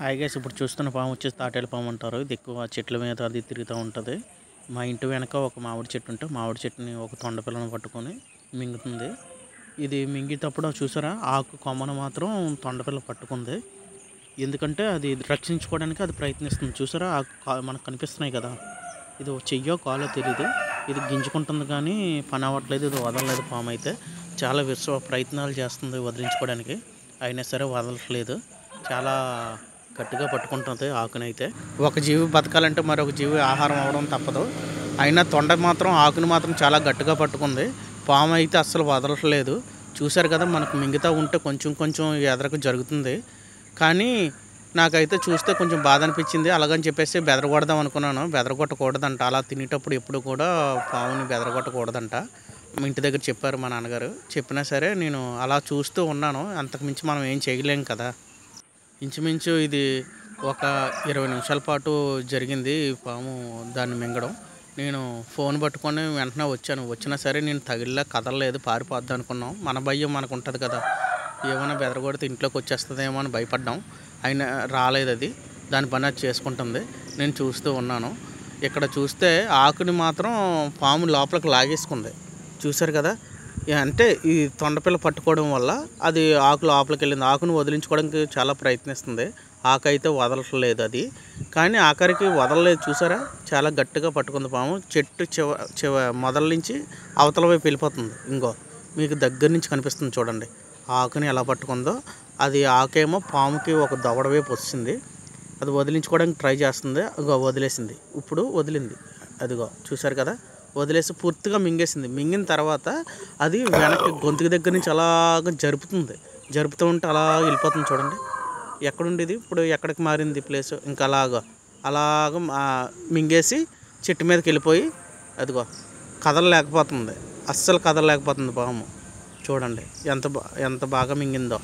హాయిగా ఇప్పుడు చూస్తున్న పాము వచ్చేసి తాటేలు పాము అంటారు. ఇది ఎక్కువ చెట్ల మీద అది తిరుగుతూ ఉంటుంది. మా ఇంటి వెనక ఒక మామిడి చెట్టు ఉంటే మామిడి చెట్టుని ఒక తొండపిల్లను పట్టుకొని మింగుతుంది. ఇది మింగేటప్పుడు చూసారా? ఆకు కొమ్మను మాత్రం తొండపిల్ల పట్టుకుంది. ఎందుకంటే అది రక్షించుకోవడానికి అది ప్రయత్నిస్తుంది. చూసారా? ఆకు మనకు కనిపిస్తున్నాయి కదా. ఇది చెయ్యో కాలో తెలియదు ఇది గింజుకుంటుంది కానీ పని అవ్వట్లేదు. ఇది వదలలేదు పాము అయితే. చాలా విశ్వ ప్రయత్నాలు చేస్తుంది వదిలించుకోవడానికి. అయినా సరే వదలట్లేదు. చాలా గట్టిగా పట్టుకుంటుంది ఆకునైతే. ఒక జీవి బతకాలంటే మరొక జీవి ఆహారం అవ్వడం తప్పదు. అయినా తొండ మాత్రం ఆకుని మాత్రం చాలా గట్టిగా పట్టుకుంది. పాము అయితే అస్సలు వదలట్లేదు. చూశారు కదా మనకు మిగతా ఉంటే కొంచెం కొంచెం ఎదరకు జరుగుతుంది. కానీ నాకైతే చూస్తే కొంచెం బాధ అనిపించింది. అలాగని చెప్పేసి బెదరగొడదాం అనుకున్నాను. బెదరగొట్టకూడదంట. అలా తినేటప్పుడు ఎప్పుడు కూడా పావుని బెదరగొట్టకూడదంట. ఇంటి దగ్గర చెప్పారు మా నాన్నగారు. చెప్పినా సరే నేను అలా చూస్తూ ఉన్నాను. అంతకుమించి మనం ఏం చేయలేం కదా. ఇంచుమించు ఇది ఒక ఇరవై నిమిషాల పాటు జరిగింది ఈ పాము దాన్ని మింగడం. నేను ఫోన్ పట్టుకొని వెంటనే వచ్చాను. వచ్చినా సరే నేను తగిలిలా కదలలేదు పారిపోద్దాం అనుకున్నాం. మన భయం మనకు ఉంటుంది కదా. ఏమైనా బెదరగొడితే ఇంట్లోకి వచ్చేస్తుందేమో అని భయపడ్డాం. అయినా రాలేదు అది. దాని పని అది చేసుకుంటుంది. నేను చూస్తూ ఉన్నాను. ఇక్కడ చూస్తే ఆకుని మాత్రం పాము లోపలికి లాగేసుకుంది. చూశారు కదా? అంటే ఈ తొండపిల్ల పట్టుకోవడం వల్ల అది ఆకు లోపలికి వెళ్ళింది. ఆకును వదిలించుకోవడానికి చాలా ప్రయత్నిస్తుంది. ఆకు అయితే వదలట్లేదు అది. కానీ ఆఖరికి వదలలేదు చూసారా? చాలా గట్టిగా పట్టుకుంది పాము. చెట్టు చివ చివ మొదల నుంచి అవతల వైపు వెళ్ళిపోతుంది. ఇంకో మీకు దగ్గర నుంచి కనిపిస్తుంది చూడండి. ఆకుని ఎలా పట్టుకుందో. అది ఆకేమో పాముకి ఒక దవడ వైపు వచ్చింది. అది వదిలించుకోవడానికి ట్రై చేస్తుంది. అదిగో వదిలేసింది. ఇప్పుడు వదిలింది. అదిగో చూశారు కదా? వదిలేసి పూర్తిగా మింగేసింది. మింగిన తర్వాత అది వెనక్కి గొంతుకి దగ్గర నుంచి అలాగ జరుపుతుంది. జరుపుతూ ఉంటే అలా వెళ్ళిపోతుంది చూడండి. ఎక్కడుండేది? ఇప్పుడు ఎక్కడికి మారింది ప్లేస్? ఇంకా అలాగ అలాగ మింగేసి చెట్టు మీదకి వెళ్ళిపోయి అదిగో కదలలేకపోతుంది. అస్సలు కదలలేకపోతుంది పాము. చూడండి ఎంత బా ఎంత బాగా మింగిందో.